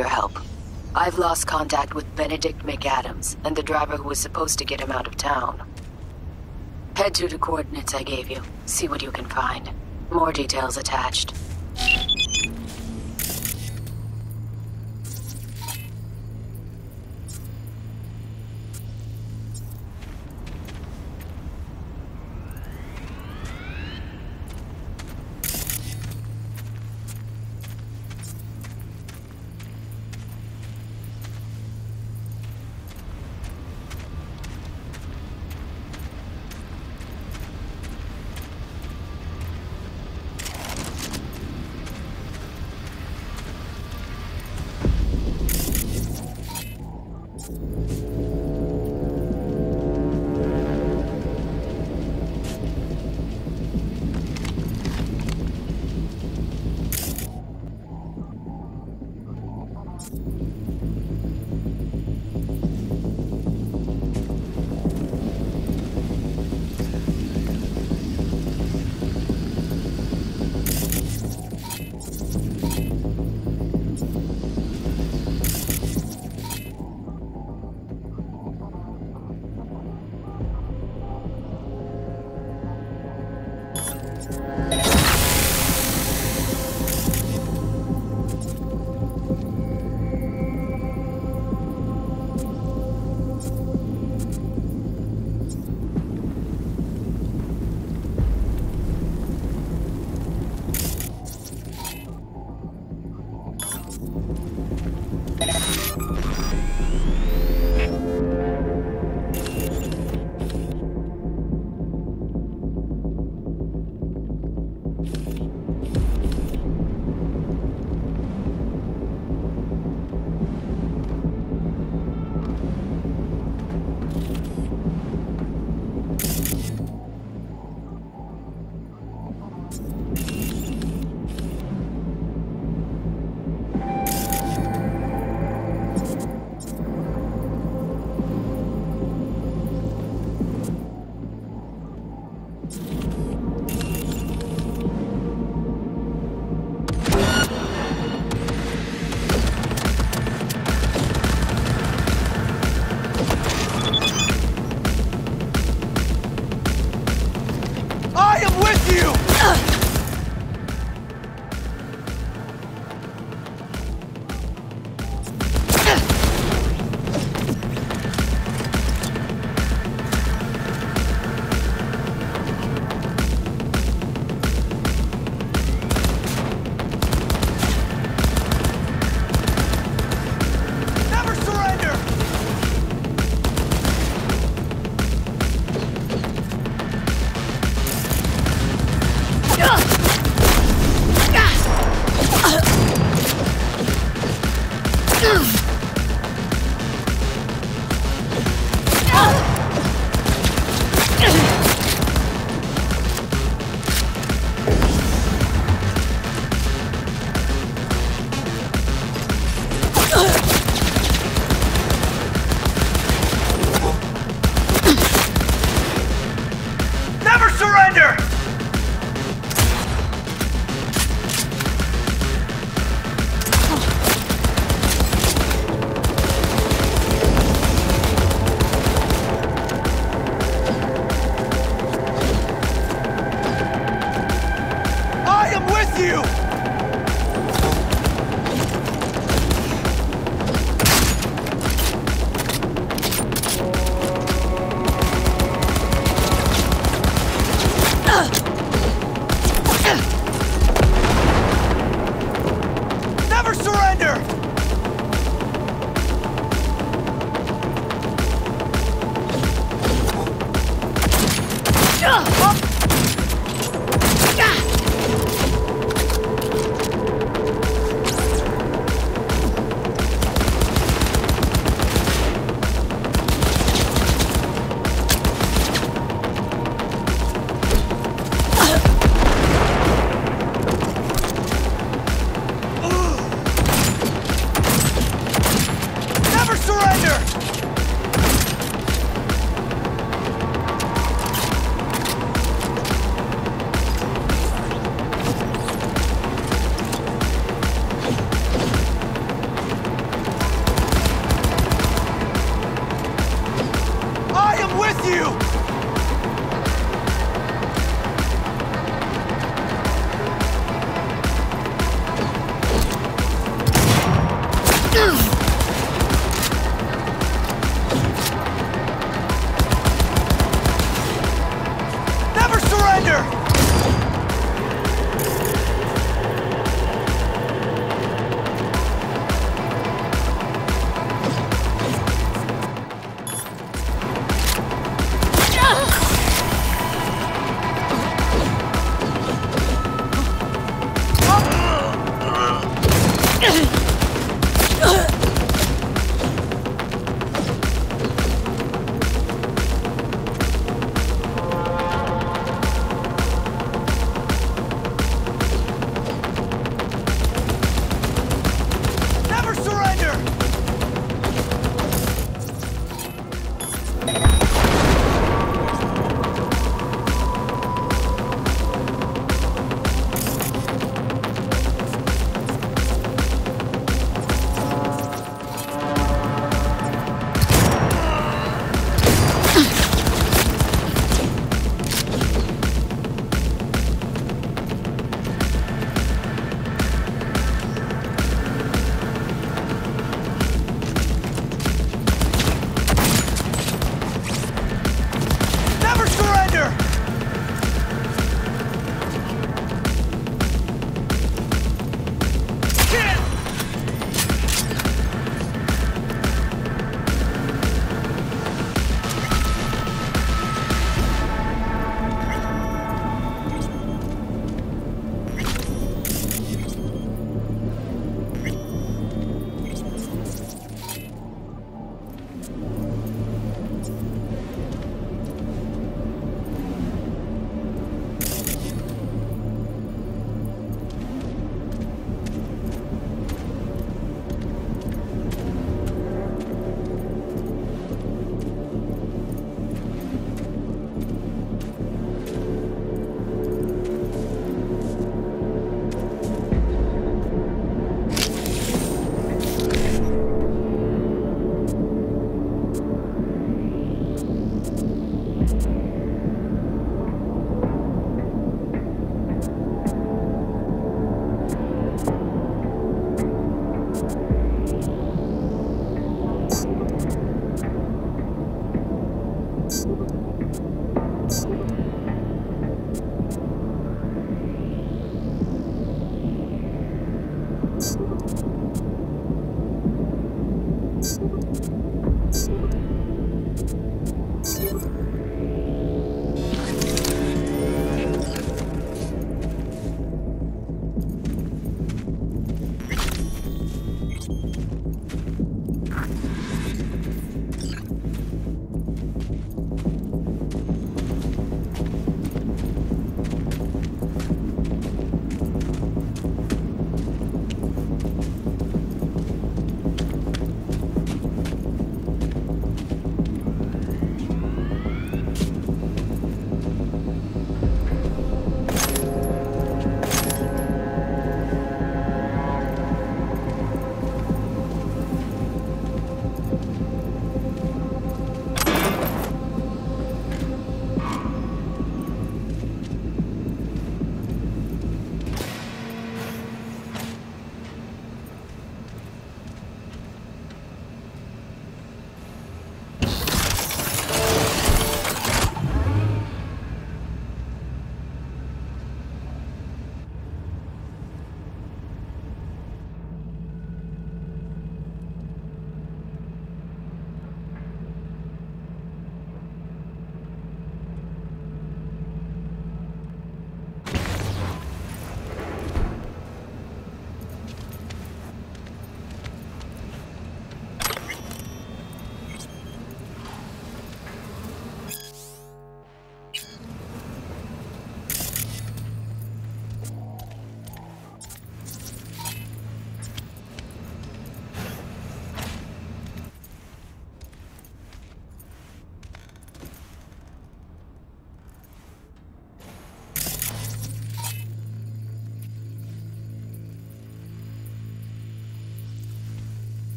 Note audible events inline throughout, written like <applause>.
your help. I've lost contact with Benedict McAdams and the driver who was supposed to get him out of town. Head to the coordinates I gave you. See what you can find. More details attached.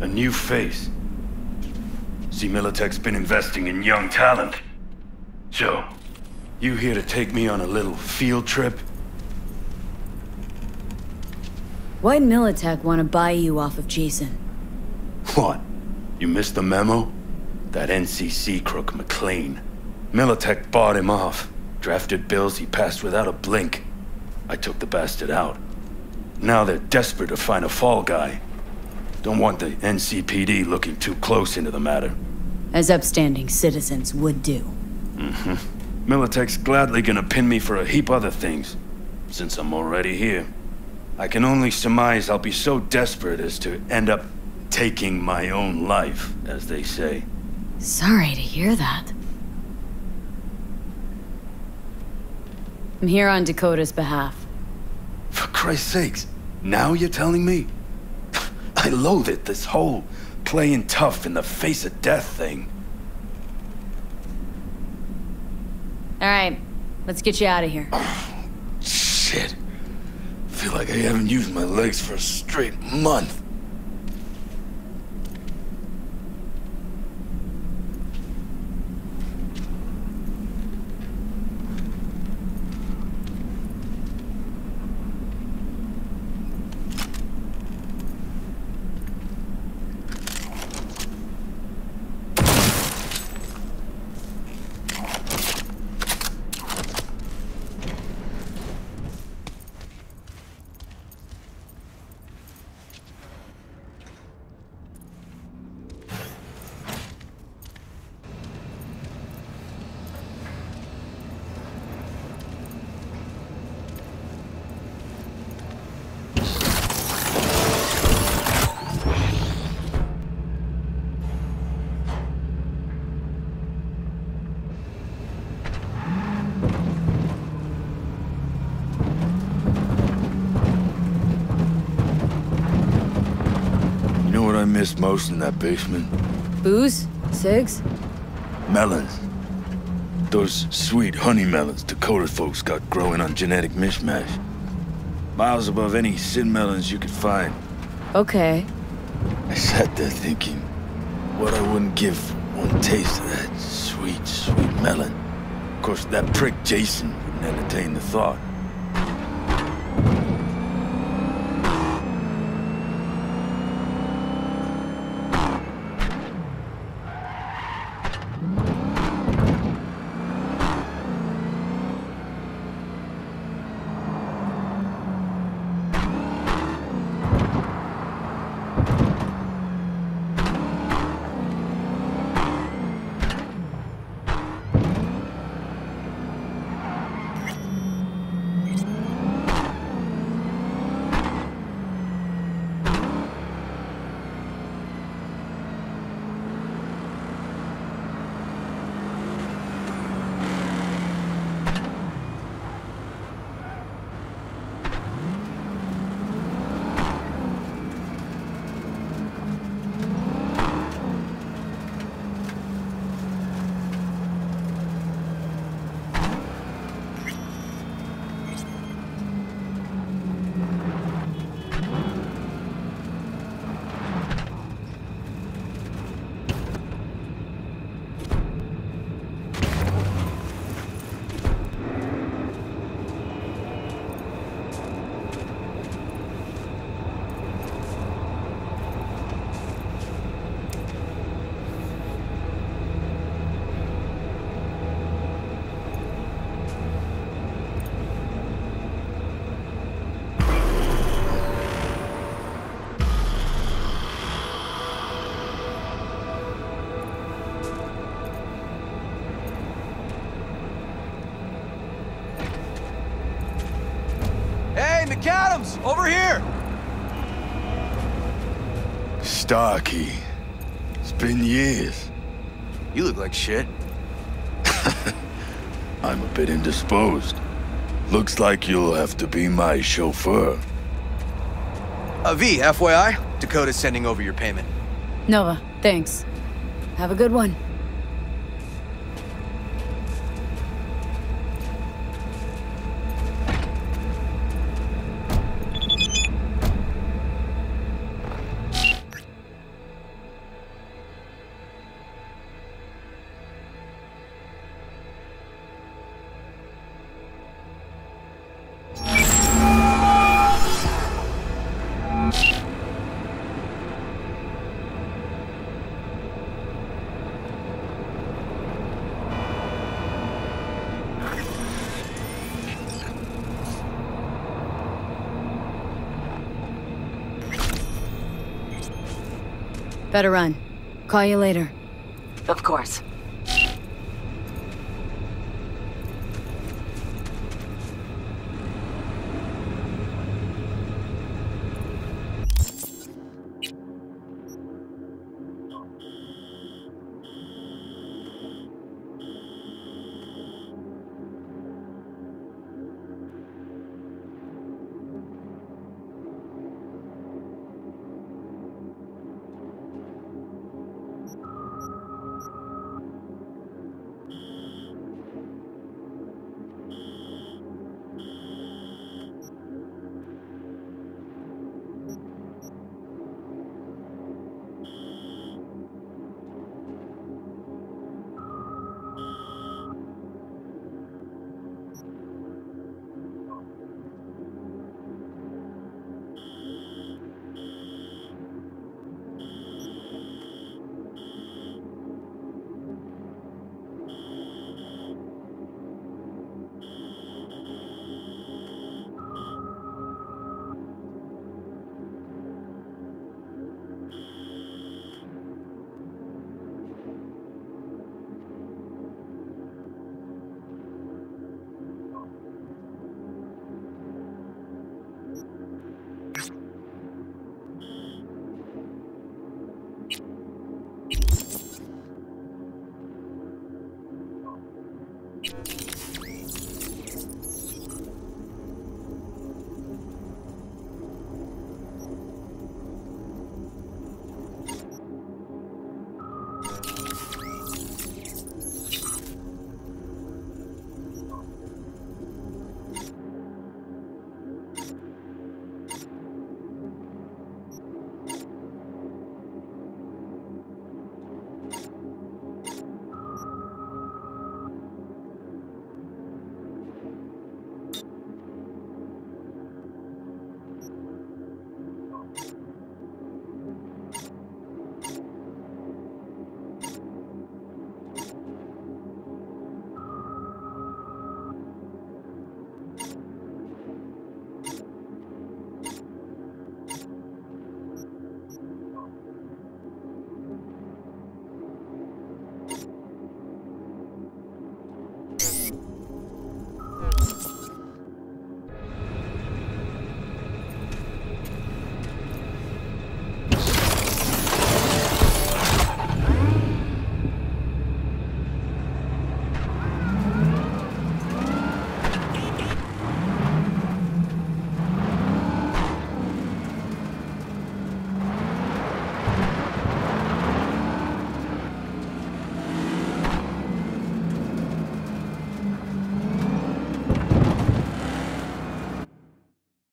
A new face. See, Militech's been investing in young talent. So, you here to take me on a little field trip? Why'd Militech want to buy you off of Jason? What? You missed the memo? That NCC crook McLean. Militech bought him off. Drafted bills he passed without a blink. I took the bastard out. Now they're desperate to find a fall guy. Don't want the NCPD looking too close into the matter. As upstanding citizens would do. Mm-hmm. Militech's gladly gonna pin me for a heap other things, since I'm already here. I can only surmise I'll be so desperate as to end up taking my own life, as they say. Sorry to hear that. I'm here on Dakota's behalf. For Christ's sakes, now you're telling me? I loathe it, this whole playing tough in the face of death thing. Alright, let's get you out of here. Shit. Feel like I haven't used my legs for a straight month. You know what I miss most in that basement? Booze? Cigs? Melons. Those sweet honey melons Dakota folks got growing on genetic mishmash. Miles above any sin melons you could find. Okay. I sat there thinking what I wouldn't give one taste of that sweet, sweet melon. Of course, that prick Jason wouldn't entertain the thought. Over here! Starkey. It's been years. You look like shit. <laughs> I'm a bit indisposed. Looks like you'll have to be my chauffeur. V, FYI, Dakota's sending over your payment. Nova, thanks. Have a good one. Better run. Call you later. Of course.